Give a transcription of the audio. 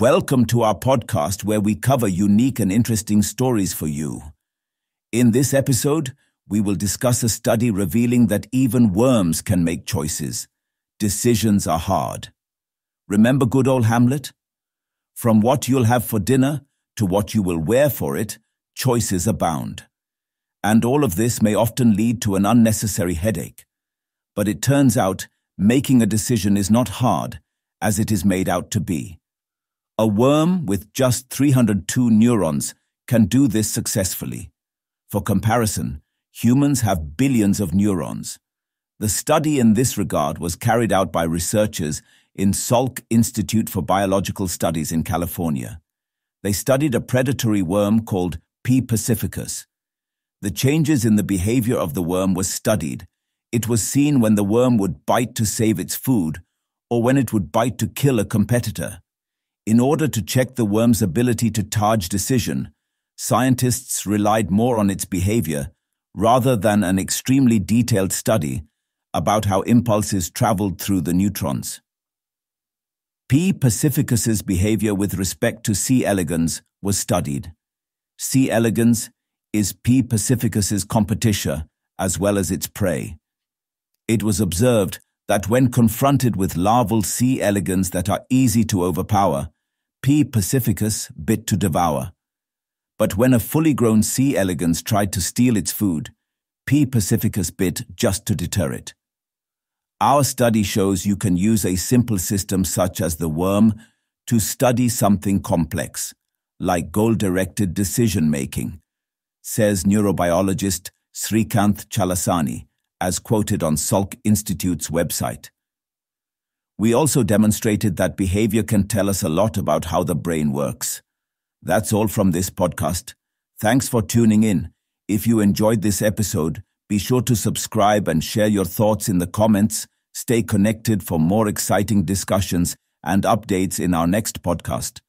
Welcome to our podcast where we cover unique and interesting stories for you. In this episode, we will discuss a study revealing that even worms can make choices. Decisions are hard. Remember good old Hamlet? From what you'll have for dinner to what you will wear for it, choices abound. And all of this may often lead to an unnecessary headache. But it turns out making a decision is not hard, as it is made out to be. A worm with just 302 neurons can do this successfully. For comparison, humans have billions of neurons. The study in this regard was carried out by researchers in Salk Institute for Biological Studies in California. They studied a predatory worm called P. pacificus. The changes in the behavior of the worm was studied. It was seen when the worm would bite to save its food or when it would bite to kill a competitor. In order to check the worm's ability to targe decision, scientists relied more on its behavior rather than an extremely detailed study about how impulses traveled through the neurons. P. pacificus's behavior with respect to C. elegans was studied. C. elegans is P. pacificus's competitor as well as its prey. It was observed that when confronted with larval C. elegans that are easy to overpower, P. pacificus bit to devour. But when a fully grown C. elegans tried to steal its food, P. pacificus bit just to deter it. Our study shows you can use a simple system such as the worm to study something complex, like goal-directed decision-making, says neurobiologist Sreekanth Chalasani, as quoted on Salk Institute's website. We also demonstrated that behavior can tell us a lot about how the brain works. That's all from this podcast. Thanks for tuning in. If you enjoyed this episode, be sure to subscribe and share your thoughts in the comments. Stay connected for more exciting discussions and updates in our next podcast.